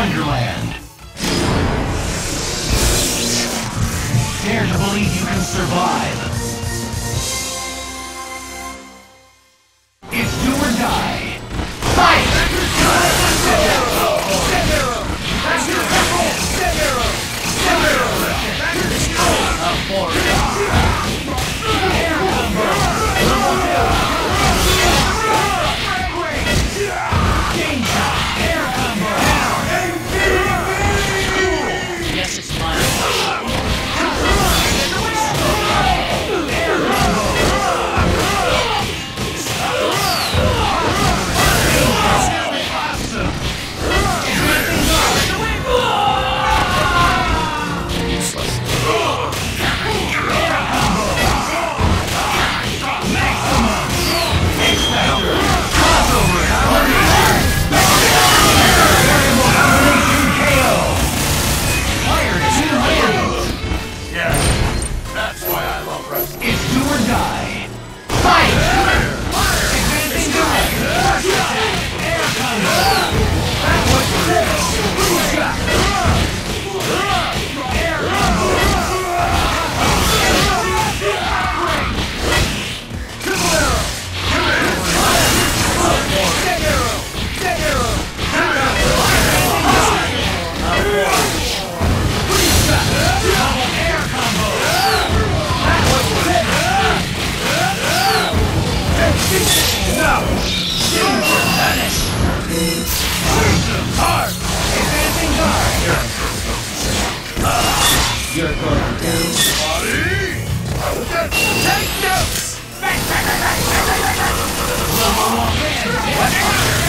Wonderland. Dare to believe you can survive. What?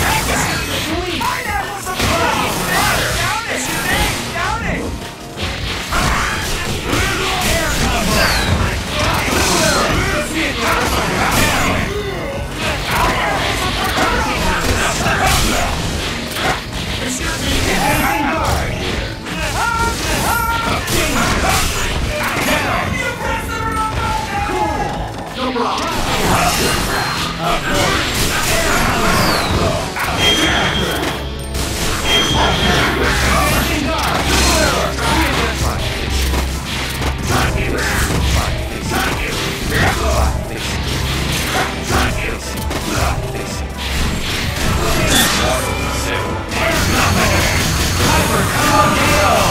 I'll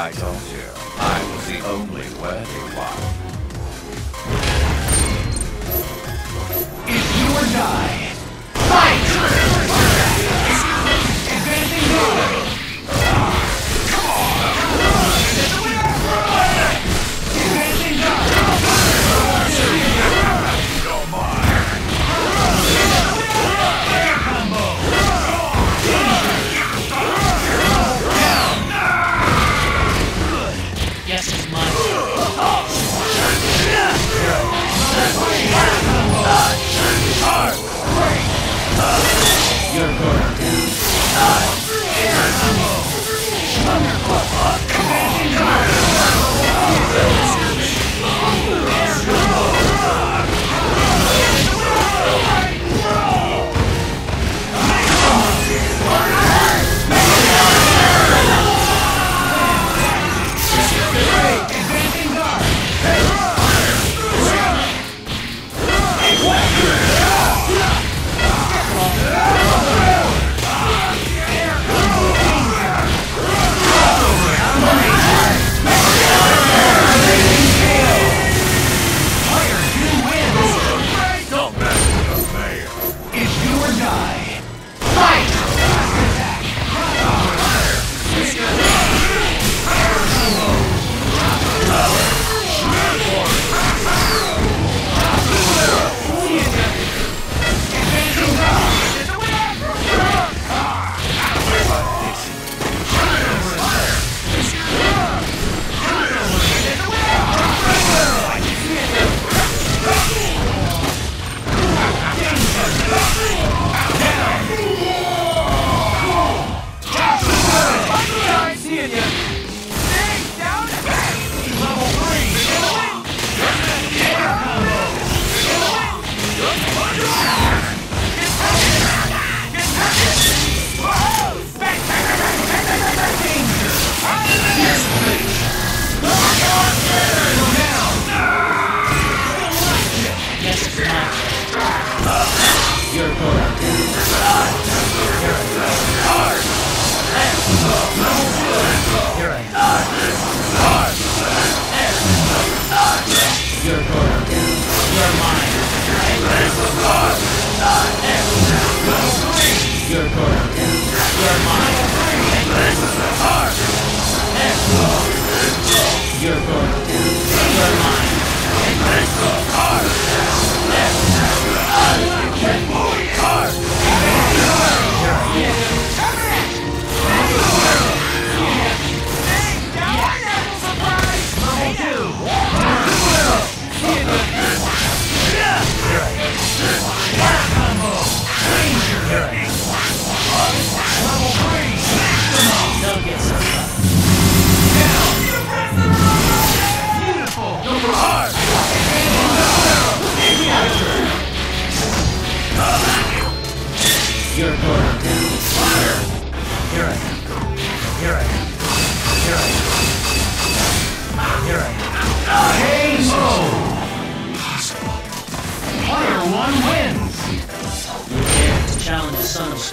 I told you, I was the only worthy one. If you and die.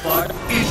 The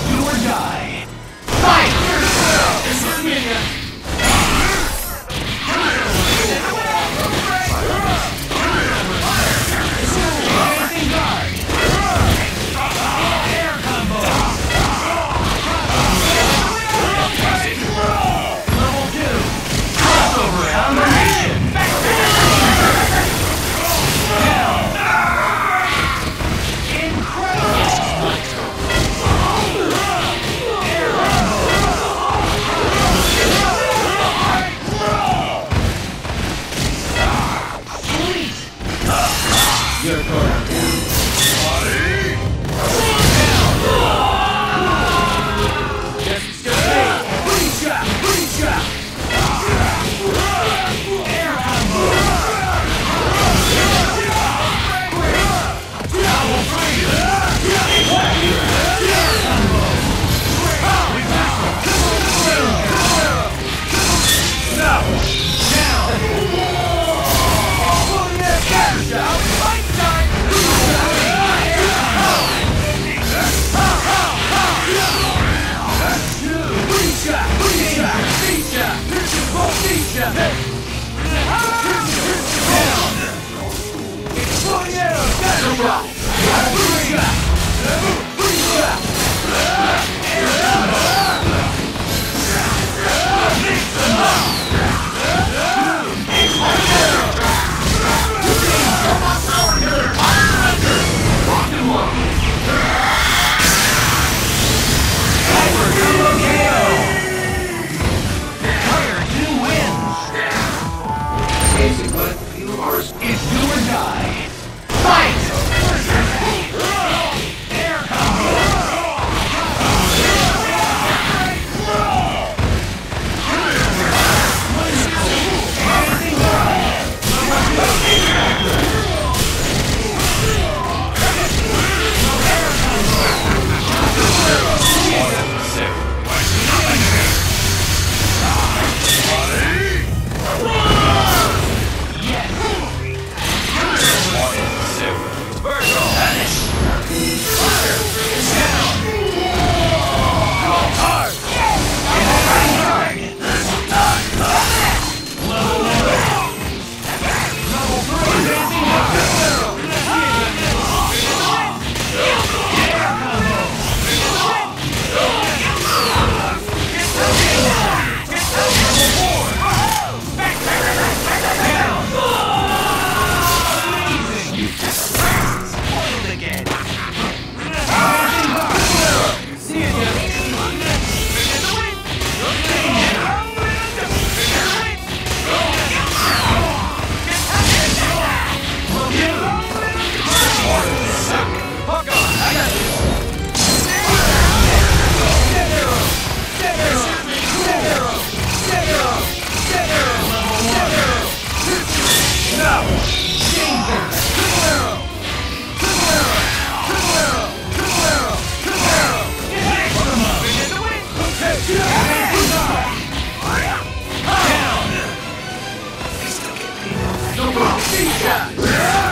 Ninja!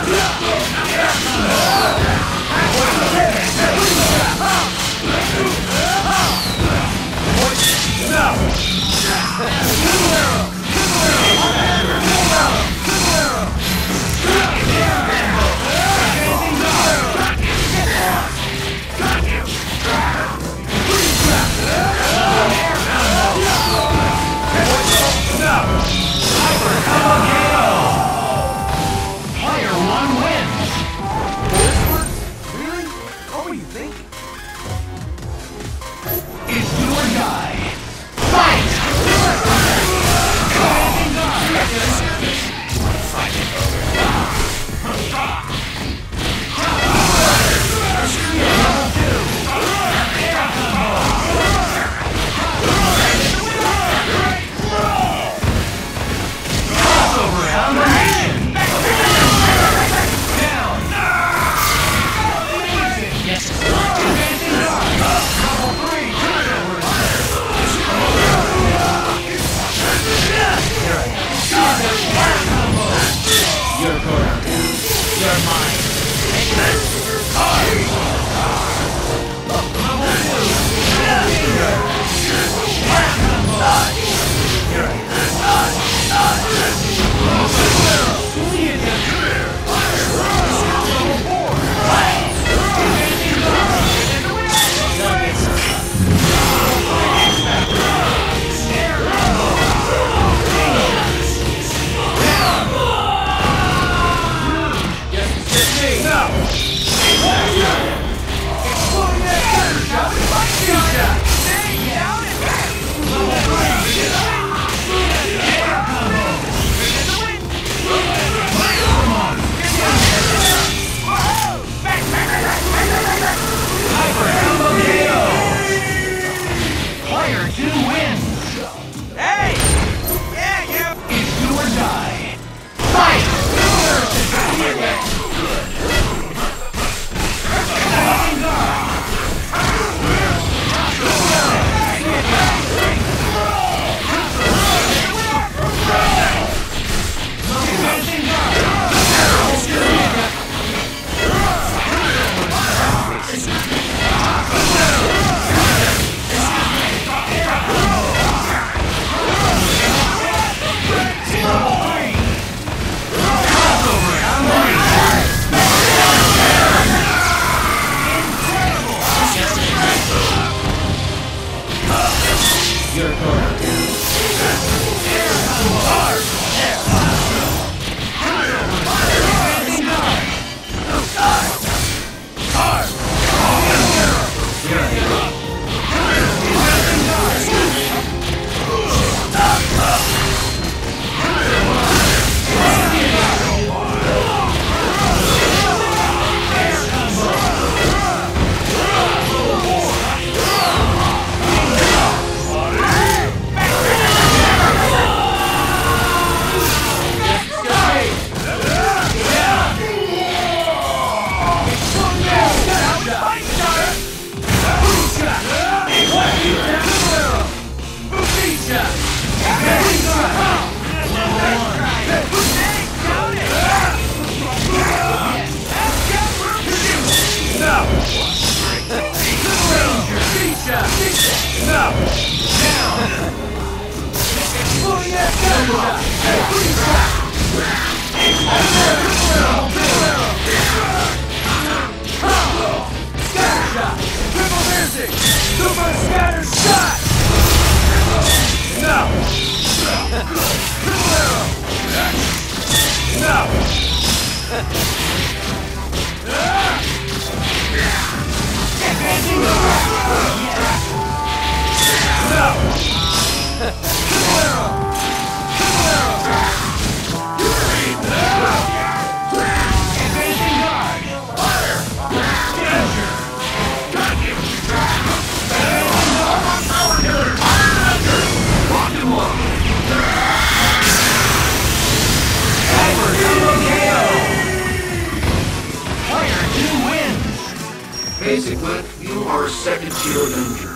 Second-tier Avenger.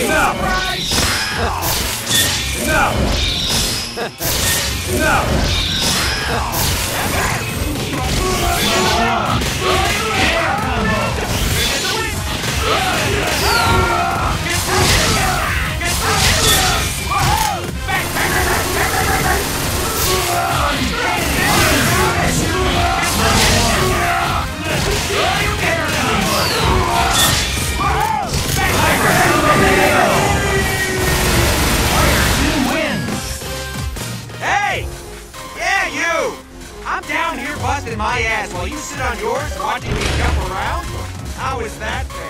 Enough! Enough! Enough! Enough! in my ass while you sit on yours watching me jump around? How is that fair?